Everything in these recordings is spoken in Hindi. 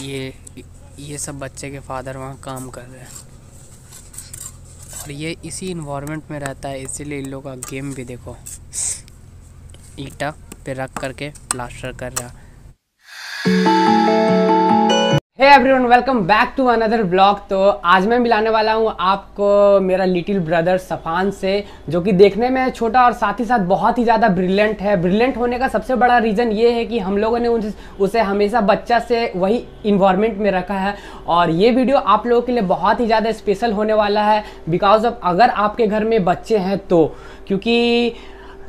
ये ये सब बच्चे के फादर वहाँ काम कर रहे हैं। और ये इसी इन्वामेंट में रहता है, इसीलिए इन लोग का गेम भी देखो। ईटा पे रख करके प्लास्टर कर रहा। Everyone welcome back to another blog तो आज मैं मिलाने वाला हूँ आपको मेरा लिटिल ब्रदर सफान से जो कि देखने में छोटा और साथ ही साथ बहुत ही ज़्यादा ब्रिलियंट है। ब्रिलियंट होने का सबसे बड़ा रीज़न ये है कि हम लोगों ने उस, उसे हमेशा बच्चा से वही इन्वायरमेंट में रखा है। और ये वीडियो आप लोगों के लिए बहुत ही ज़्यादा स्पेशल होने वाला है। बिकॉज़ ऑफ़ अगर आपके घर में बच्चे हैं तो क्योंकि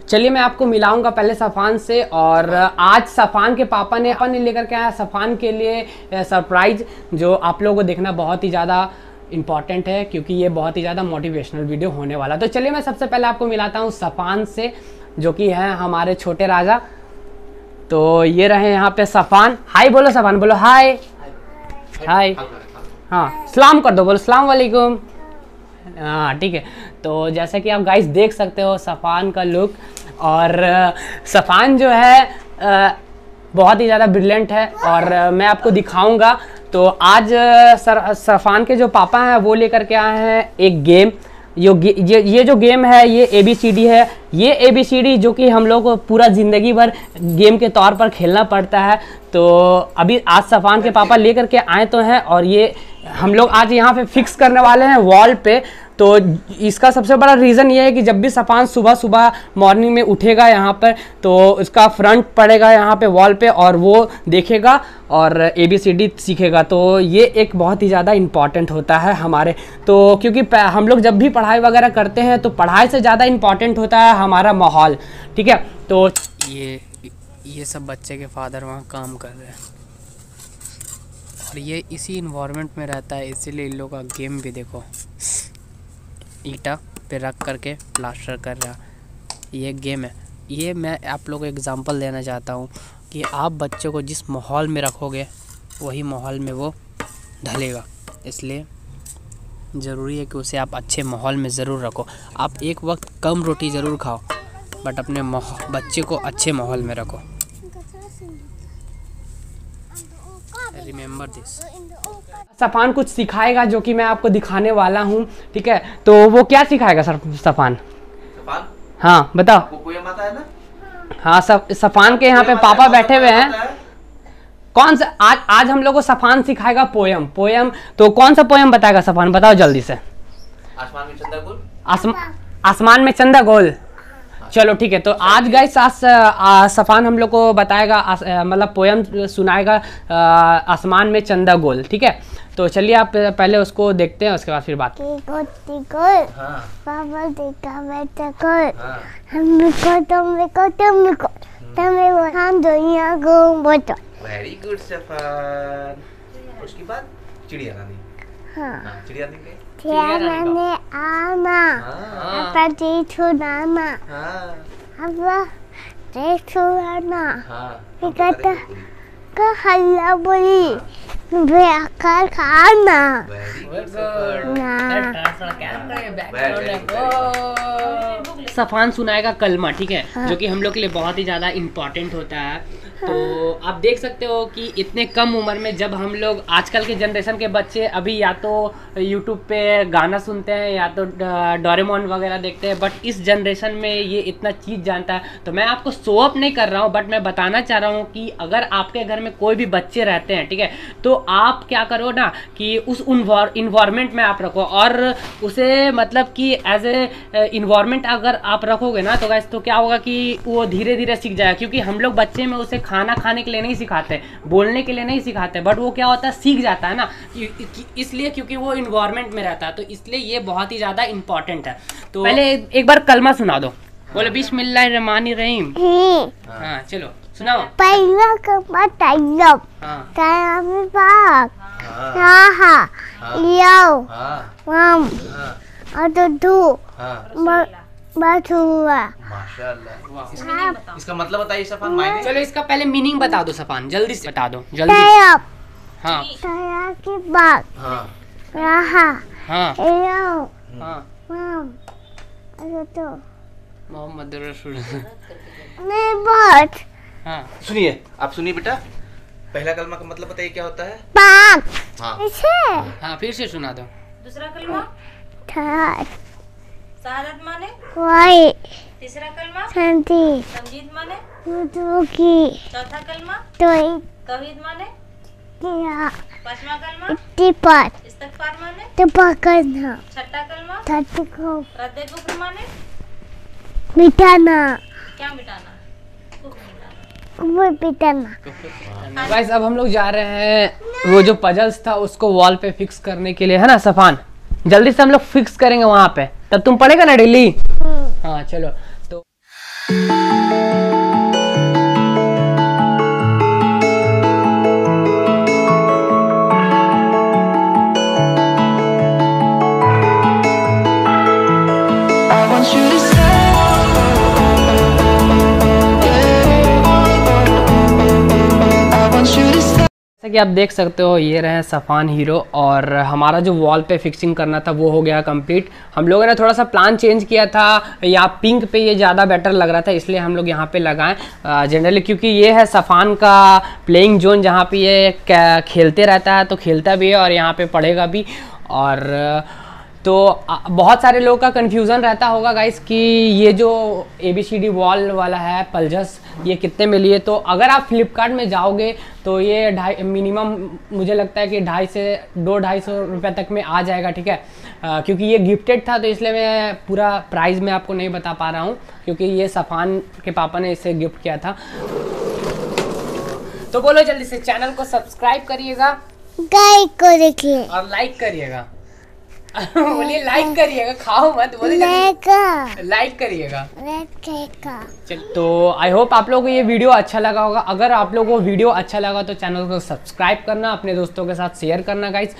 चलिए मैं आपको मिलाऊँगा पहले सफ़ान से और आज सफ़ान के पापा ने अपन ने लेकर के आया सफ़ान के लिए सरप्राइज़ जो आप लोगों को देखना बहुत ही ज़्यादा इंपॉर्टेंट है क्योंकि ये बहुत ही ज़्यादा मोटिवेशनल वीडियो होने वाला तो चलिए मैं सबसे पहले आपको मिलाता हूँ सफ़ान से जो कि है हमारे छोटे राजा। तो ये रहे यहाँ पे सफ़ान। हाय बोलो सफ़ान बोलो हाय हाय हाँ सलाम कर दो बोलो सलाम वालेकुम। हाँ ठीक है। तो जैसा कि आप गाइस देख सकते हो सफ़ान का लुक और सफ़ान जो है बहुत ही ज़्यादा ब्रिलियंट है और मैं आपको दिखाऊँगा। तो आज सर सफ़ान के जो पापा हैं वो लेकर के आए हैं एक गेम यो गे, ये ये जो गेम है ये ए बी सी डी है। ये ए बी सी डी जो कि हम लोग को पूरा ज़िंदगी भर गेम के तौर पर खेलना पड़ता है। तो अभी आज सफ़ान के पापा लेकर के आए तो हैं और ये हम लोग आज यहाँ पे फिक्स करने वाले हैं वॉल पे। तो इसका सबसे बड़ा रीज़न ये है कि जब भी सफ़ान सुबह सुबह मॉर्निंग में उठेगा यहाँ पर तो उसका फ्रंट पड़ेगा यहाँ पे वॉल पे और वो देखेगा और ए बी सी डी सीखेगा। तो ये एक बहुत ही ज़्यादा इंपॉर्टेंट होता है हमारे। तो क्योंकि हम लोग जब भी पढ़ाई वगैरह करते हैं तो पढ़ाई से ज़्यादा इंपॉर्टेंट होता है हमारा माहौल। ठीक है? तो ये ये सब बच्चे के फादर वहाँ काम कर रहे हैं। और ये इसी इन्वायरमेंट में रहता है, इसीलिए इन लोगों का गेम भी देखो। ईटा पे रख करके प्लास्टर कर रहा। ये गेम है। ये मैं आप लोगों को एग्जांपल देना चाहता हूँ कि आप बच्चों को जिस माहौल में रखोगे, वही माहौल में वो ढलेगा। इसलिए ज़रूरी है कि उसे आप अच्छे माहौल में ज़रूर रखो। आप एक वक्त कम रोटी ज़रूर खाओ बट अपने बच्चे को अच्छे माहौल में रखो। रिमेंबर दिस सफ़ान कुछ सिखाएगा जो कि मैं आपको दिखाने वाला हूँ ठीक है? तो वो क्या सिखाएगा सर सफ़ान? सफान? हाँ बताओ। को पोयम आता है ना? हाँ सब सफ़ान के यहाँ पे पापा बैठे हुए हैं। कौन सा आज आज हम लोग को सफ़ान सिखाएगा पोयम पोयम। तो कौन सा पोयम बताएगा सफ़ान? बताओ जल्दी से। आसमान में चंदा गुल आसम, आसमान में चंदा गोल चलो ठीक है तो आज गए सफ़ान हम लोग को बताएगा मतलब पोयम सुनाएगा आसमान में चंदा गोल ठीक है? तो चलिए आप पहले उसको देखते हैं उसके बाद फिर बात। tikur, हाँ। betakut. हाँ। Hamiko, tomiko, को रानी हाँ. के Tiada मैंने आना. हाँ Apa tisu nama? हाँ? हाँ कहता के हल्ला बोली. बेकार खाना. वेरी गुड ना. सफान सुनाएगा कलमा ठीक है? हाँ। जो कि हम लोग के लिए बहुत ही ज़्यादा इम्पोर्टेंट होता है। तो आप देख सकते हो कि इतने कम उम्र में जब हम लोग आजकल के जनरेशन के बच्चे अभी या तो यूट्यूब पे गाना सुनते हैं या तो डोरेमोन वगैरह देखते हैं बट इस जनरेशन में ये इतना चीज़ जानता है। तो मैं आपको शो अप नहीं कर रहा हूँ बट मैं बताना चाह रहा हूँ कि अगर आपके घर में कोई भी बच्चे रहते हैं ठीक है? तो आप क्या करो ना कि उस इन्वायरमेंट में आप रखो और उसे मतलब कि एज ए इन्वायरमेंट अगर आप रखोगे ना तो गैस तो क्या होगा कि वो धीरे धीरे सीख जाएगा क्योंकि हम लोग बच्चे में उसे खाना खाने के लिए नहीं सिखाते बोलने के लिए नहीं सिखाते बट वो क्या होता है सीख जाता है ना इसलिए क्योंकि वो इन्वायरमेंट में रहता है तो इसलिए ये बहुत ही ज़्यादा इंपॉर्टेंट है। तो पहले एक बार कलमा सुना दो। बोले बिस्मिल्लाहिर्रहमानिर्रहीम। रहीम हाँ चलो सुनाओ। पहला तैयब. हाँ. हाँ. हाँ. हाँ Mam. हाँ. हाँ. माशाल्लाह इसका मतलब बताइए सफान मायने चलो इसका पहले मीनिंग बता दो सफान जल्दी से बता दो जल्दी. हाँ Saya kebab. हाँ. हाँ. हाँ Mam. मोहम्मद रसूल Nebot. हाँ सुनिए आप सुनिए बेटा पहला कलमा का मतलब बताइए क्या होता है पाक हाँ इसे हाँ फिर से सुना दो दूसरा कलमा थार वाई तीसरा कलमा? शांति। तमजीद माने? बुद्धू की चौथा कलमा? तोई तौहीद माने? किया? पांचवा कलमा? इस्तगफार माने? तो पकड़ना छठा कलमा? को रद्द कुफ्र माने? मिटाना। क्या मिटाना? कुफ्र मिटाना। गाइस अब हम लोग जा रहे हैं वो जो पजल्स था उसको वॉल पे फिक्स करने के लिए है ना सफान? जल्दी से हम लोग फिक्स करेंगे वहाँ पे। तब तुम पढ़ेगा ना डेली? हाँ चलो। जैसा कि आप देख सकते हो, ये रहे सफ़ान हीरो और हमारा जो वॉल पे फिक्सिंग करना था, वो हो गया कंप्लीट हम लोगों ने थोड़ा सा प्लान चेंज किया था, या पिंक पे ये ज़्यादा बेटर लग रहा था, इसलिए हम लोग यहाँ पे लगाएँ. जनरली क्योंकि ये है सफ़ान का प्लेइंग जोन जहाँ पे ये खेलते रहता है तो खेलता भी है और यहाँ पर पढ़ेगा भी. और तो बहुत सारे लोगों का कन्फ्यूज़न रहता होगा गाइस कि ये जो A B C D wall वाला है पलजस ये कितने में लिए? तो अगर आप फ्लिपकार्ट में जाओगे तो ये ढाई मिनिमम मुझे लगता है कि ढाई से दो ढाई सौ रुपये तक में आ जाएगा ठीक है? आ, क्योंकि ये गिफ्टेड था तो इसलिए मैं पूरा प्राइस में आपको नहीं बता पा रहा हूँ क्योंकि ये सफ़ान के पापा ने इसे गिफ्ट किया था। तो बोलो जल्दी से चैनल को सब्सक्राइब करिएगा गाय को देखिए और लाइक करिएगा। बोलिए लाइक करिएगा खाओ मत बोलिए लाइक करिएगा। चल तो आई होप आप लोगों को ये वीडियो अच्छा लगा होगा। अगर आप लोगों को वीडियो अच्छा लगा तो चैनल को सब्सक्राइब करना अपने दोस्तों के साथ शेयर करना गाइस